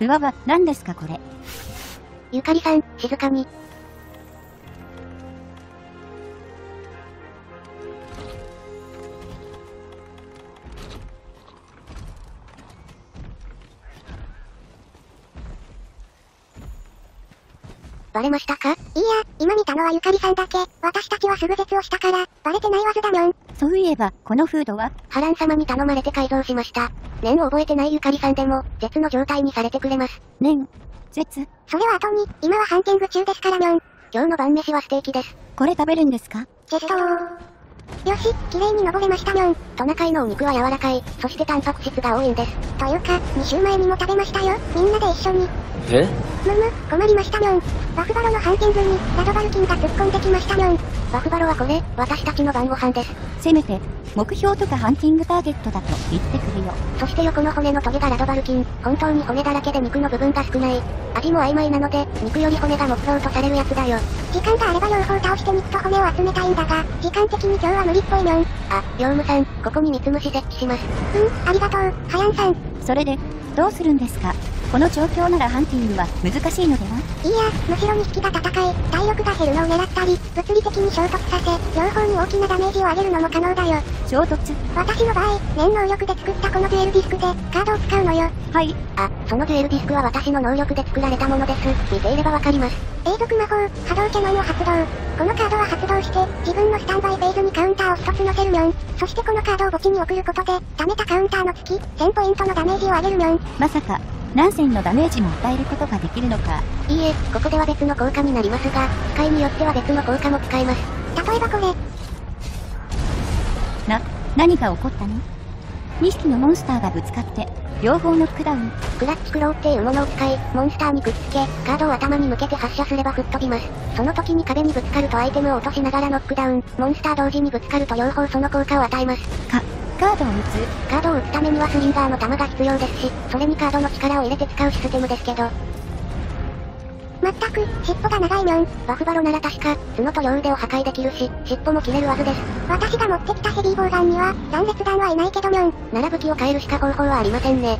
うわわ、何ですかこれ？ゆかりさん、静かに。バレましたか？いいや、今見たのはゆかりさんだけ。私たちはすぐ絶をしたから、バレてないはずだにょん。そういえば、このフードは？波乱様に頼まれて改造しました。念を覚えてないゆかりさんでも、絶の状態にされてくれます。年、絶、それは後に、今はハンティング中ですからにょん。今日の晩飯はステーキです。これ食べるんですか？チェストよし、綺麗に登れましたにょん。トナカイのお肉は柔らかい、そしてタンパク質が多いんです。というか、2週前にも食べましたよ。みんなで一緒に。え？むむ、困りましたにょん。バフバロのハンティングに、ラドバルキンが突っ込んできましたにょん。バフバロはこれ、私たちの晩ご飯です。せめて、目標とかハンティングターゲットだと言ってくるよ。そして横の骨のトゲがラドバルキン。本当に骨だらけで肉の部分が少ない。味も曖昧なので、肉より骨が目標とされるやつだよ。時間があれば両方倒して肉と骨を集めたいんだが、時間的に今日は無理っぽいにょん。あ、ヨウムさん、ここに三つ虫設置します。うん、ありがとう、ハヤンさん。それで、どうするんですか？この状況ならハンティングは難しいのでは？いいや、むしろ2匹が戦い、体力が減るのを狙ったり、物理的に衝突させ、両方に大きなダメージを上げるのも可能だよ。衝突？私の場合、念能力で作ったこのデュエルディスクで、カードを使うのよ。はい。あ、そのデュエルディスクは私の能力で作られたものです。見ていればわかります。永続魔法、波動キャノンを発動。このカードは発動して、自分のスタンバイフェーズにカウンターを1つ乗せるにょん。そしてこのカードを墓地に送ることで、貯めたカウンターの月、1000ポイントのダメージを上げるにょん。まさか、何千のダメージも与えることができるのか。いいえ、ここでは別の効果になりますが、使いによっては別の効果も使えます。例えばこれ、な、何が起こったの ?2 匹のモンスターがぶつかって、両方ノックダウン。クラッチクローっていうものを使い、モンスターにくっつけ、カードを頭に向けて発射すれば吹っ飛びます。その時に壁にぶつかるとアイテムを落としながらノックダウン、モンスター同時にぶつかると両方その効果を与えます。か、カードを打つカードを打つためにはスリンガーの弾が必要ですし、それにカードの力を入れて使うシステムですけど。まったく、尻尾が長いにょん。バフバロなら確か、角と両腕を破壊できるし、尻尾も切れるはずです。私が持ってきたヘビーボウガンには、断裂弾はいないけどにょん。なら武器を変えるしか方法はありませんね。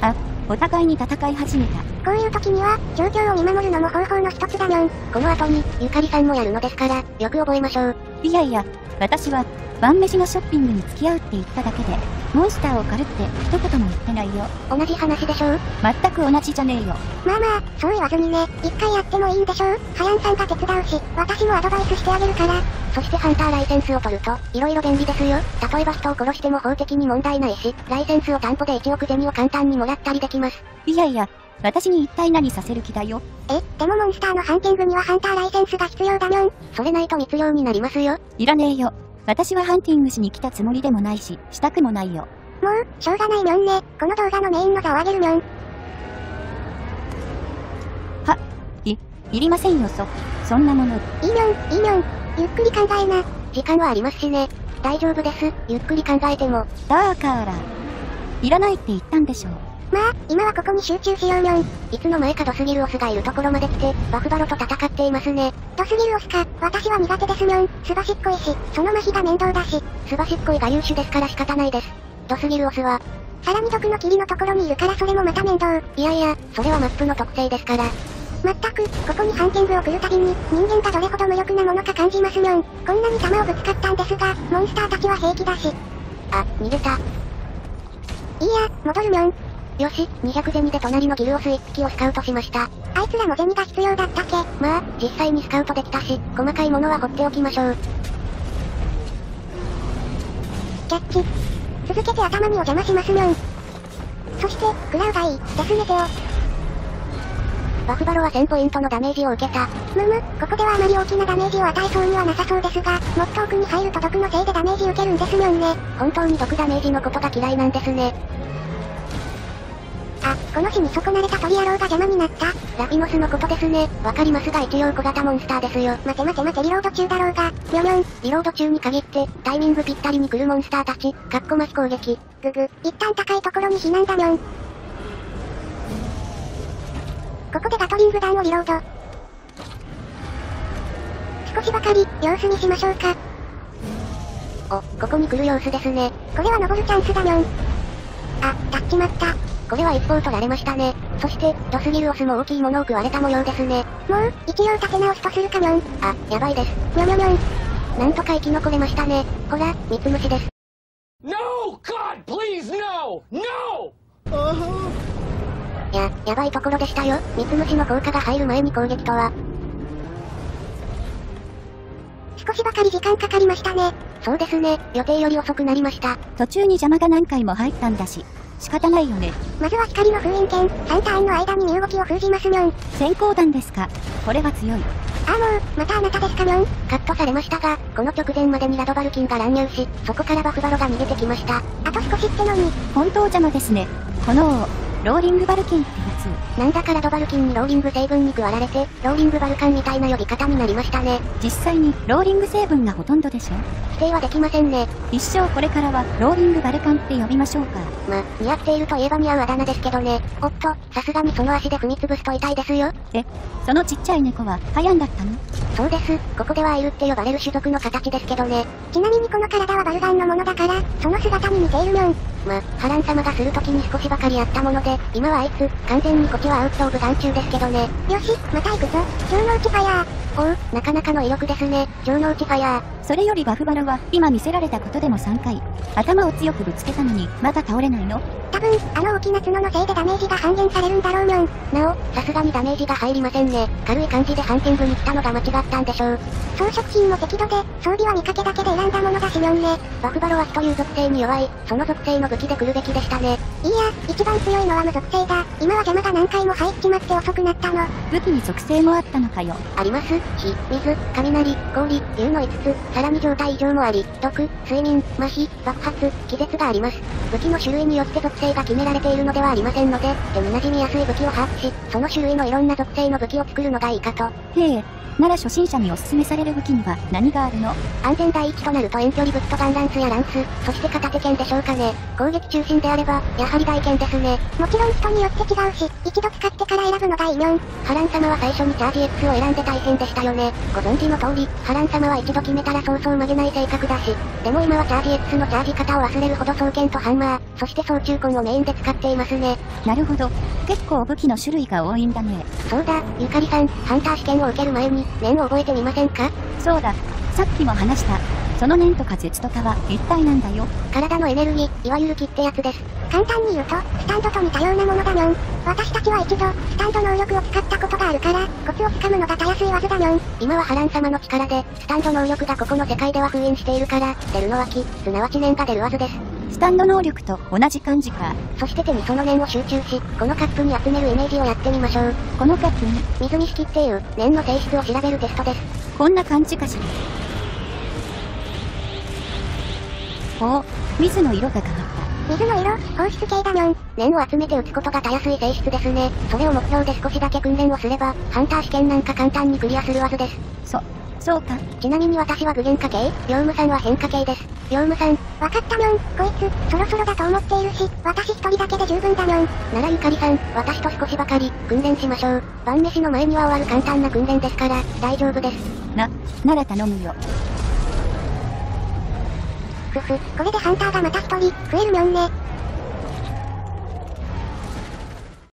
あ、お互いに戦い始めた。こういう時には、状況を見守るのも方法の一つだにょん。この後に、ゆかりさんもやるのですから、よく覚えましょう。いやいや、私は、晩飯のショッピングに付き合うって言っただけで、モンスターを狩るって一言も言ってないよ。同じ話でしょう？全く同じじゃねえよ。まあまあ、そう言わずにね、一回やってもいいんでしょう？ハヤンさんが手伝うし、私もアドバイスしてあげるから。そしてハンターライセンスを取ると、色々便利ですよ。例えば人を殺しても法的に問題ないし、ライセンスを担保で1億銭を簡単にもらったりできます。いやいや、私に一体何させる気だよ。え、でもモンスターのハンティングにはハンターライセンスが必要だにょん。それないと密漁になりますよ。いらねえよ。私はハンティングしに来たつもりでもないし、したくもないよ。もう、しょうがないにょんね。この動画のメインの座を上げるにょん。は、い、いりませんよそ、そんなもの。いいにょん、いいにょん。ゆっくり考えな。時間はありますしね。大丈夫です。ゆっくり考えても。だから。いらないって言ったんでしょう。まあ、今はここに集中しようにょん。いつの間にかドスギルオスがいるところまで来て、バフバロと戦っていますね。ドスギルオスか、私は苦手ですにょん。すばしっこいし、その麻痺が面倒だし。すばしっこいが優秀ですから仕方ないです。ドスギルオスは、さらに毒の霧のところにいるからそれもまた面倒。いやいや、それはマップの特性ですから。まったく、ここにハンティングを来るたびに、人間がどれほど無力なものか感じますにょん。こんなに弾をぶつかったんですが、モンスターたちは平気だし。あ、逃げた。いいや、戻るにょん。よし、200銭で隣のギルオス1匹をスカウトしました。あいつらも銭が必要だったけ。まあ、実際にスカウトできたし、細かいものは放っておきましょう。キャッチ。続けて頭にお邪魔しますにょん。そして、食らうがいい、ですねてを。バフバロは1000ポイントのダメージを受けた。むむ、ここではあまり大きなダメージを与えそうにはなさそうですが、もっと奥に入ると毒のせいでダメージ受けるんですにょんね。本当に毒ダメージのことが嫌いなんですね。あ、この死に損なれた鳥野郎が邪魔になった。ラピノスのことですね。わかりますが一応小型モンスターですよ。待て待て待てリロード中だろうが。にょにょん。リロード中に限って、タイミングぴったりに来るモンスターたち、かっこまし攻撃。ぐぐ。一旦高いところに避難だにょん。ここでガトリング弾をリロード。少しばかり、様子見しましょうか。お、ここに来る様子ですね。これは登るチャンスだにょん。あ、立っちまった。これは一方取られましたね。そして、ドスギルオスも大きいものを食われた模様ですね。もう、一応立て直すとするかにょん。あ、やばいです。にょにょにょん。なんとか生き残れましたね。ほら、ミツムシです。No! God, please, no! No! や、やばいところでしたよ。ミツムシの効果が入る前に攻撃とは。少しばかり時間かかりましたね。そうですね。予定より遅くなりました。途中に邪魔が何回も入ったんだし、仕方ないよね。まずは光の封印剣、3ターンの間に身動きを封じますにょん。先行弾ですか。これは強い。ああもう、またあなたですかにょん。カットされましたが、この直前までにラドバルキンが乱入し、そこからバフバロが逃げてきました。あと少しってのに、本当邪魔ですね。この王、ローリングバルキンってやなんだかラドバルキンにローリング成分に加わられて、ローリングバルカンみたいな呼び方になりましたね。つ。実際に、ローリング成分がほとんどでしょ？否定はできませんね。一生これからは、ローリングバルカンって呼びましょうか。ま、似合っているといえば似合うあだ名ですけどね。おっと、さすがにその足で踏み潰すと痛いですよ。そのちっちゃい猫は、ハヤンだったの？そうです。ここではアイルって呼ばれる種族の形ですけどね。ちなみにこの体はバルガンのものだから、その姿に似ているにょん。ま、波乱様がするときに少しばかりあったもので、今はあいつ、完全にこっちはアウトオブ眼中ですけどね。よし、また行くぞ。超能器ファイヤー。おう、なかなかの威力ですね。超能値ファイヤー。それよりバフバラは、今見せられたことでも3回、頭を強くぶつけたのに、まだ倒れないの多分、あの大きな角のせいでダメージが半減されるんだろうにょん。なお、さすがにダメージが入りませんね。軽い感じで半減部に来たのが間違ったんでしょう。装飾品も適度で、装備は見かけだけで選んだものだしにょんね。バフバロは火という属性に弱い、その属性の武器で来るべきでしたね。いいや、一番強いのは無属性だ。今は邪魔が何回も入っちまって遅くなったの。武器に属性もあったのかよ。あります。火、水、雷、氷、竜の5つ、さらに状態異常もあり、毒、睡眠、麻痺、爆発、気絶があります。武器の種類によって属性が決められているのではありませんので、手に馴染みやすい武器を把握し、その種類のいろんな属性の武器を作るのがいいかと。へえ、なら初心者におすすめされる武器には何があるの？安全第一となると遠距離武器とガンランスやランス、そして片手剣でしょうかね。攻撃中心であれば、やはり大剣ですね。もちろん人によって違うし、一度使ってから選ぶのがいいにょん。波乱様は最初にチャージ X を選んで大変でしたよね。ご存知の通り、波乱様は一度決めたらそうそう曲げない性格だし、でも今はチャージ X のチャージ方を忘れるほど双剣とハンマー、そして総中根をメインで使っていますね。なるほど。結構武器の種類が多いんだね。そうだ、ゆかりさん、ハンター試験を受ける前に、念を覚えてみませんか？そうだ。さっきも話した。その念とか絶とかは一体なんだよ。体のエネルギー、いわゆる気ってやつです。簡単に言うと、スタンドと似たようなものだにょん。私たちは一度、スタンド能力を使ったことがあるから、コツをつかむのがたやすい技だにょん。今は波乱様の力で、スタンド能力がここの世界では封印しているから、出るのは気、すなわち念が出るはずです。スタンド能力と同じ感じか。そして手にその念を集中し、このカップに集めるイメージをやってみましょう。このカップに、水に式っていう、念の性質を調べるテストです。こんな感じかしら。ほう、水の色が変わった。水の色、放出系だにょん。念を集めて撃つことがたやすい性質ですね。それを目標で少しだけ訓練をすれば、ハンター試験なんか簡単にクリアするはずです。そ、そうか。ちなみに私は具現化系、業務さんは変化系です。業務さん、わかったにょん。こいつ、そろそろだと思っているし、私一人だけで十分だにょん。ならゆかりさん、私と少しばかり、訓練しましょう。晩飯の前には終わる簡単な訓練ですから、大丈夫です。な、なら頼むよ。ふふ、これでハンターがまた一人、増えるにょんね。